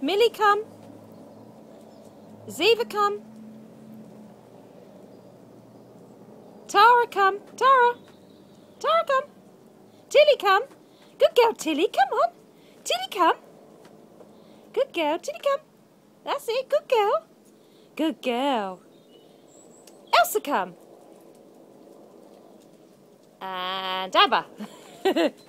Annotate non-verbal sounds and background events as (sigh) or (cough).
Millie, come. Ziva, come. Tara, come. Tara. Tara, come. Tilly, come. Good girl, Tilly. Come on. Tilly, come. Good girl. Tilly, come. That's it. Good girl. Good girl. Elsa, come. And Abba. (laughs)